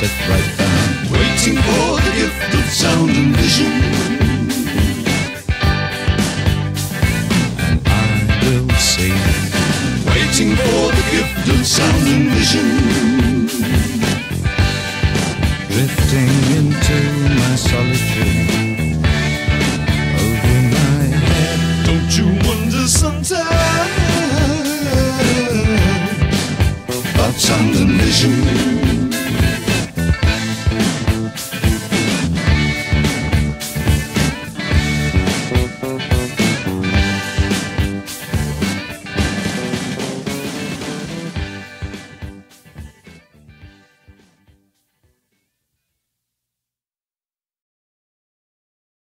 sit right down. Waiting for the gift of sound and vision. And I will see Waiting for the gift of sound and vision. drifting into my solitude over my head. Don't you wonder sometimes about sound and vision?